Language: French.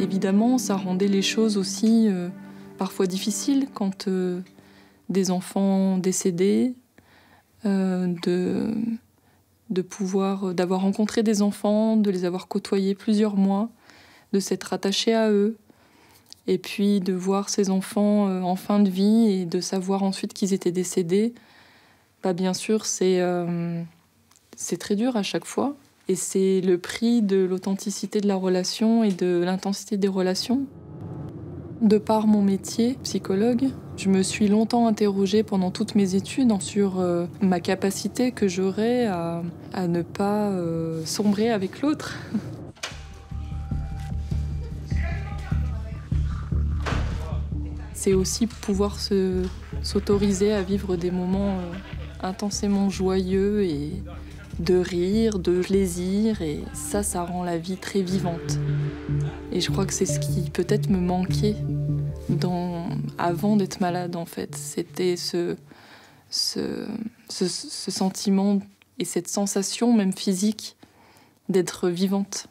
Évidemment, ça rendait les choses aussi euh, parfois difficiles quand euh, des enfants décédaient, euh, de, pouvoir, d'avoir rencontré des enfants, de les avoir côtoyés plusieurs mois, de s'être attaché à eux, et puis de voir ces enfants en fin de vie et de savoir ensuite qu'ils étaient décédés. Bah, bien sûr, c'est très dur à chaque fois. Et c'est le prix de l'authenticité de la relation et de l'intensité des relations. De par mon métier, psychologue, je me suis longtemps interrogée pendant toutes mes études sur euh, ma capacité que j'aurais à, ne pas euh, sombrer avec l'autre. C'est aussi pouvoir s'autoriser à vivre des moments euh, intensément joyeux et, de rire, de plaisir, et ça, ça rend la vie très vivante. Et je crois que c'est ce qui peut-être me manquait avant d'être malade, en fait. C'était ce, sentiment et cette sensation, même physique, d'être vivante.